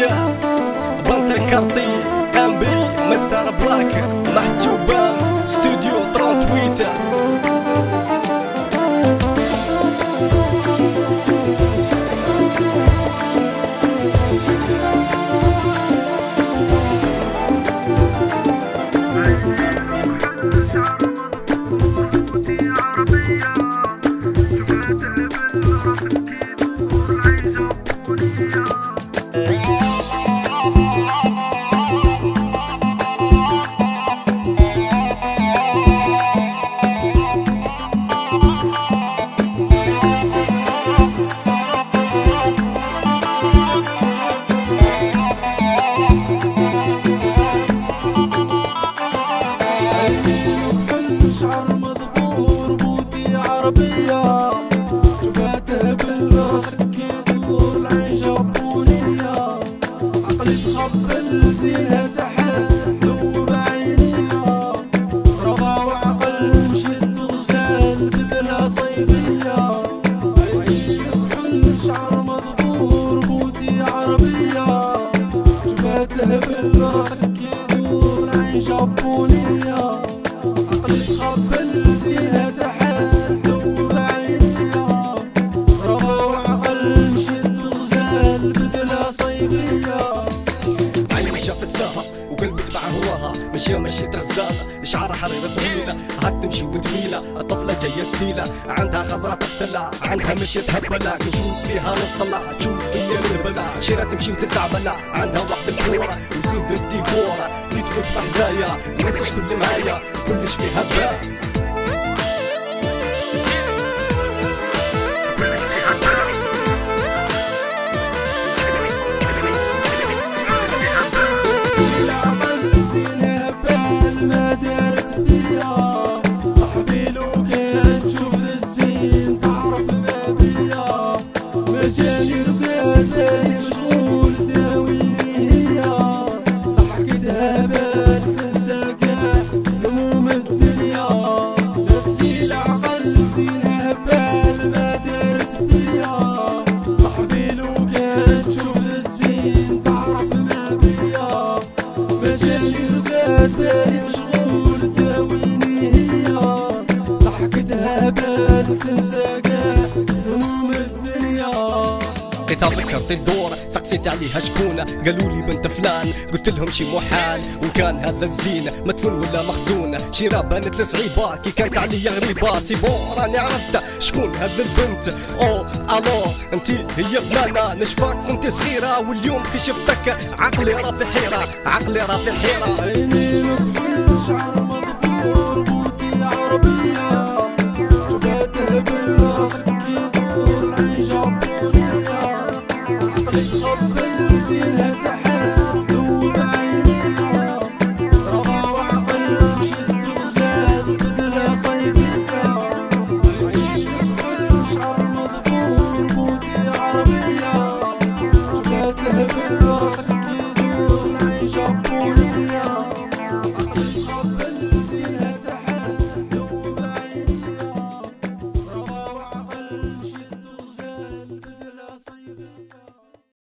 يا بنت الكرطي ام بي مستر بلاك محجوبة بوتي عربية شفاته بالرسكي طول العين جابونية. عقلي تخبل زينها سحر مشي مشيت غزالة شعرها حريرة طويلة. هات تمشي وتميلة الطفلة جاية ستيلة. عندها خزرة تبتلع عندها مشيت هبلة. نشوف فيها نطلع تشوف هي البلا شيرة تمشي وتتعبلع عندها وقت الكورة وزود الديكورة تدفت بحدايا منسش كل معايا كلش فيها بال مجاني رقاد بالي مشغول بقيت ذكرت الدور. سقسيت عليها شكونة قالوا لي بنت فلان. قلت لهم شي محال. وكان هذا الزين مدفون ولا مخزونة شيرة بانت لصعيبة كي كانت عليا غريبة سيبو راني عرفت شكون هذا البنت. أو ألو انتي هي فلانة. نشفاك كنت صغيرة. واليوم كي شفتك عقلي راه في حيرة. عقلي راه في حيرة.